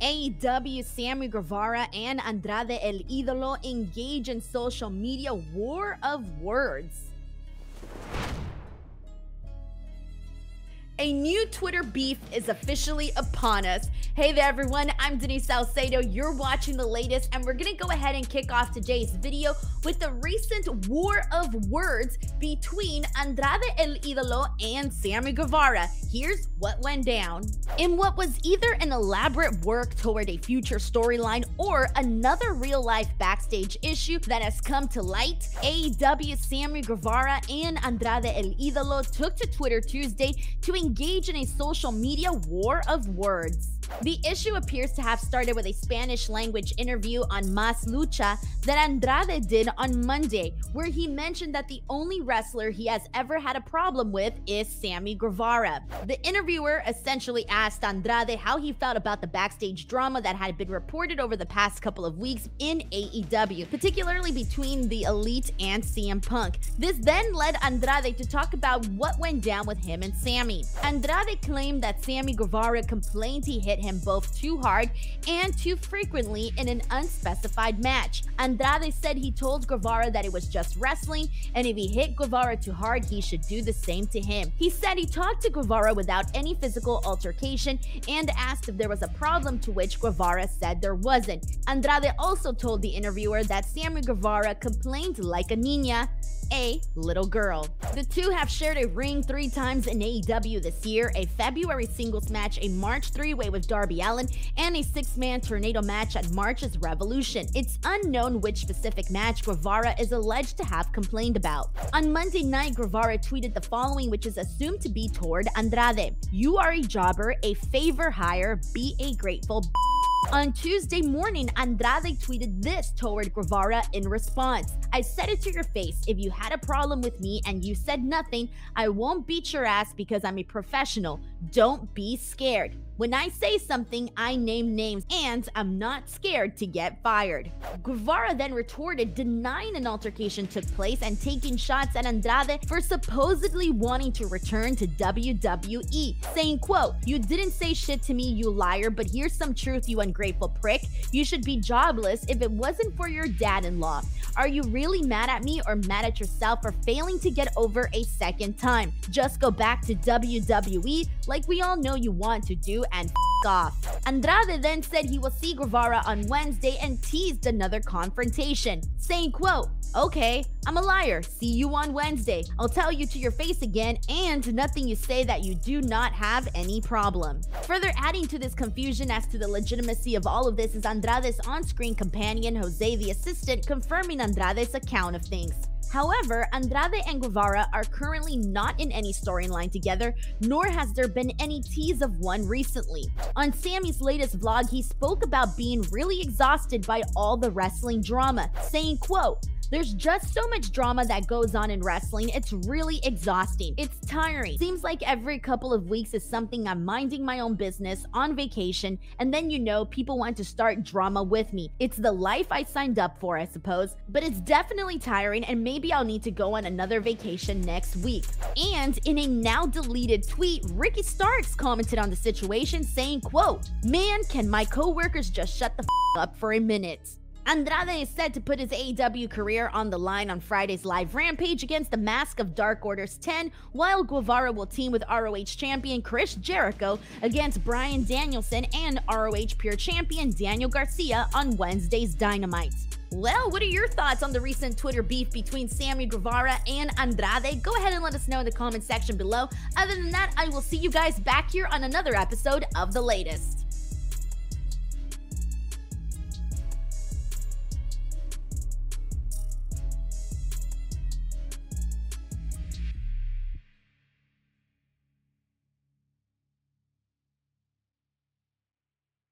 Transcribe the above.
AEW, Sammy Guevara, and Andrade El Idolo engage in social media war of words. A new Twitter beef is officially upon us. Hey there, everyone. I'm Denise Salcedo. You're watching the latest, and we're to go ahead and kick off today's video with the recent war of words between Andrade El Idolo and Sammy Guevara. Here's what went down. In what was either an elaborate work toward a future storyline or another real life backstage issue that has come to light, AEW Sammy Guevara and Andrade El Idolo took to Twitter Tuesday to engage in a social media war of words. The issue appears to have started with a Spanish language interview on Más Lucha that Andrade did on Monday, where he mentioned that the only wrestler he has ever had a problem with is Sammy Guevara. The interviewer essentially asked Andrade how he felt about the backstage drama that had been reported over the past couple of weeks in AEW, particularly between the Elite and CM Punk. This then led Andrade to talk about what went down with him and Sammy. Andrade claimed that Sammy Guevara complained he hit him both too hard and too frequently in an unspecified match. Andrade said he told Guevara that it was just wrestling, and if he hit Guevara too hard, he should do the same to him. He said he talked to Guevara without any physical altercation and asked if there was a problem, to which Guevara said there wasn't. Andrade also told the interviewer that Sammy Guevara complained like a niña, a little girl. The two have shared a ring three times in AEW this year, a February singles match, a March three-way with Darby Allin, and a six-man tornado match at March's Revolution. It's unknown which specific match Guevara is alleged to have complained about. On Monday night, Guevara tweeted the following, which is assumed to be toward Andrade. You are a jobber, a favor hire, be a grateful on Tuesday morning, Andrade tweeted this toward Guevara in response. I said it to your face. If you had a problem with me and you said nothing, I won't beat your ass because I'm a professional. Don't be scared. When I say something, I name names, and I'm not scared to get fired. Guevara then retorted, denying an altercation took place and taking shots at Andrade for supposedly wanting to return to WWE, saying, quote, You didn't say shit to me, you liar, but here's some truth, you ungrateful prick. You should be jobless if it wasn't for your dad-in-law. Are you really mad at me or mad at yourself for failing to get over a second time? Just go back to WWE like we all know you want to do and off. Andrade then said he will see Guevara on Wednesday and teased another confrontation, saying, quote, Okay, I'm a liar. See you on Wednesday. I'll tell you to your face again, and nothing you say that you do not have any problem. Further adding to this confusion as to the legitimacy of all of this is Andrade's on-screen companion, Jose the assistant, confirming Andrade's account of things. However, Andrade and Guevara are currently not in any storyline together, nor has there been any tease of one recently. On Sammy's latest vlog, he spoke about being really exhausted by all the wrestling drama, saying, quote, there's just so much drama that goes on in wrestling, it's really exhausting. It's tiring. Seems like every couple of weeks is something I'm minding my own business, on vacation, and then you know people want to start drama with me. It's the life I signed up for, I suppose, but it's definitely tiring and maybe I'll need to go on another vacation next week. And in a now deleted tweet, Ricky Starks commented on the situation saying, quote, Man, can my coworkers just shut the up for a minute? Andrade is set to put his AEW career on the line on Friday's live rampage against the Mask of Dark Orders 10, while Guevara will team with ROH champion Chris Jericho against Bryan Danielson and ROH Pure champion Daniel Garcia on Wednesday's Dynamite. Well, what are your thoughts on the recent Twitter beef between Sammy Guevara and Andrade? Go ahead and let us know in the comment section below. Other than that, I will see you guys back here on another episode of The Latest.